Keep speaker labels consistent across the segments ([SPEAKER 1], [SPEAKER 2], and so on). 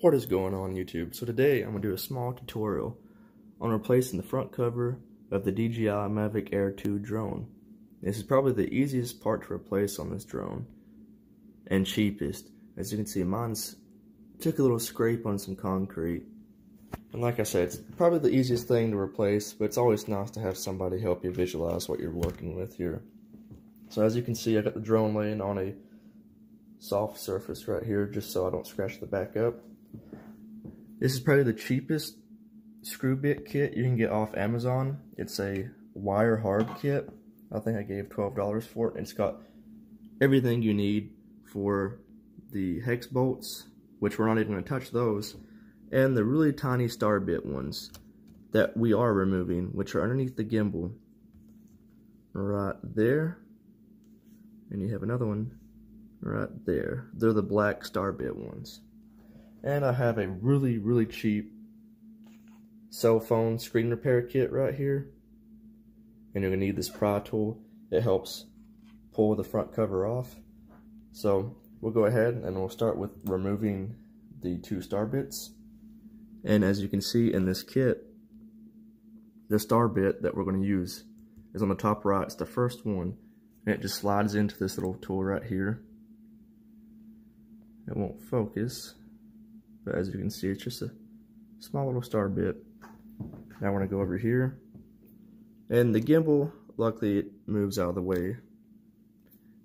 [SPEAKER 1] What is going on YouTube? So today I'm going to do a small tutorial on replacing the front cover of the DJI Mavic Air 2 drone. This is probably the easiest part to replace on this drone and cheapest. As you can see mine's took a little scrape on some concrete. And like I said, it's probably the easiest thing to replace, but it's always nice to have somebody help you visualize what you're working with here. So as you can see, I got the drone laying on a soft surface right here just so I don't scratch the back up. This is probably the cheapest screw bit kit you can get off Amazon. It's a wire hard kit. I think I gave $12 for it. It's got everything you need for the hex bolts, which we're not even going to touch those, and the really tiny star bit ones that we are removing, which are underneath the gimbal right there. And you have another one right there. They're the black star bit ones. And I have a really, really cheap cell phone screen repair kit right here. And you're going to need this pry tool. It helps pull the front cover off. So we'll go ahead and we'll start with removing the two star bits. And as you can see in this kit, the star bit that we're going to use is on the top right. It's the first one. And it just slides into this little tool right here. It won't focus. But as you can see, it's just a small little star bit. Now we're going to go over here. And the gimbal, luckily it moves out of the way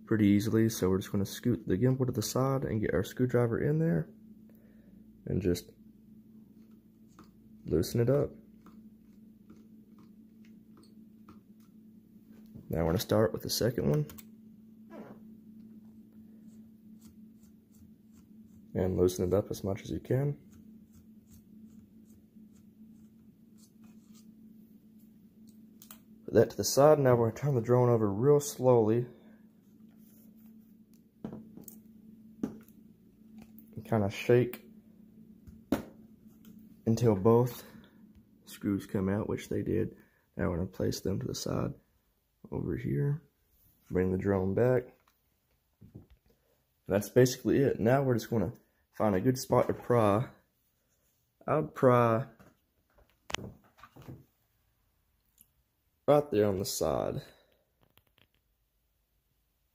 [SPEAKER 1] pretty easily. So we're just going to scoot the gimbal to the side and get our screwdriver in there. And just loosen it up. Now we're to start with the second one. And loosen it up as much as you can. Put that to the side. Now we're going to turn the drone over real slowly. And kind of shake until both screws come out, which they did. Now we're going to place them to the side over here. Bring the drone back. That's basically it. Now we're just going to find a good spot to pry. I would uh, pry right there on the side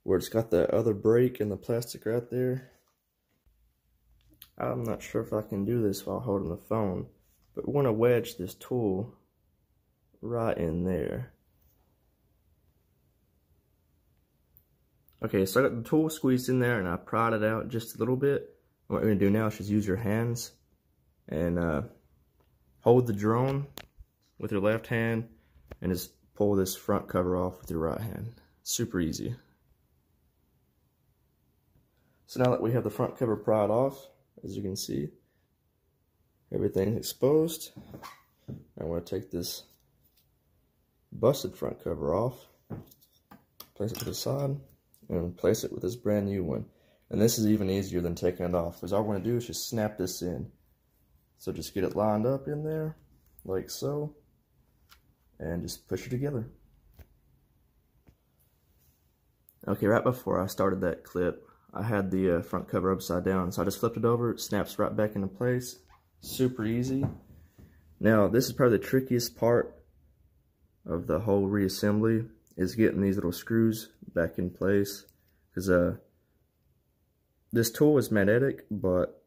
[SPEAKER 1] where it's got that other break and the plastic right there. I'm not sure if I can do this while holding the phone, but we want to wedge this tool right in there. Okay, so I got the tool squeezed in there and I pried it out just a little bit. What you're to do now is just use your hands and uh, hold the drone with your left hand and just pull this front cover off with your right hand. Super easy. So now that we have the front cover pried off, as you can see, everything's exposed. I want to take this busted front cover off, place it to the side, and place it with this brand new one. And this is even easier than taking it off because all we're going to do is just snap this in. So just get it lined up in there like so and just push it together. Okay, right before I started that clip, I had the uh, front cover upside down. So I just flipped it over, it snaps right back into place. Super easy. Now, this is probably the trickiest part of the whole reassembly is getting these little screws back in place. Because uh, this tool is magnetic, but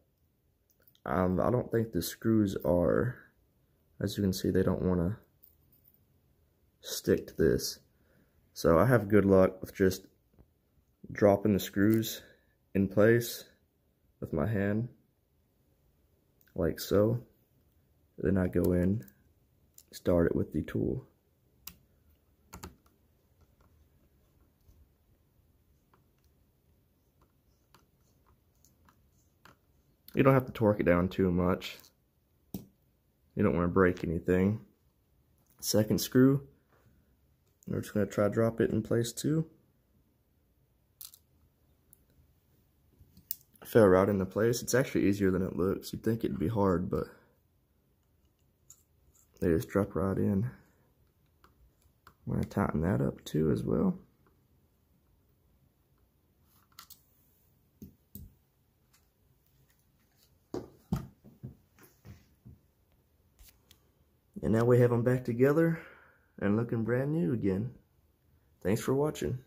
[SPEAKER 1] um, I don't think the screws are, as you can see, they don't want to stick to this. So I have good luck with just dropping the screws in place with my hand, like so. Then I go in, start it with the tool. You don't have to torque it down too much. You don't want to break anything. Second screw. We're just going to try to drop it in place too. Fell right into place. It's actually easier than it looks. You'd think it'd be hard, but they just drop right in. I'm going to tighten that up too as well. And now we have them back together and looking brand new again. Thanks for watching.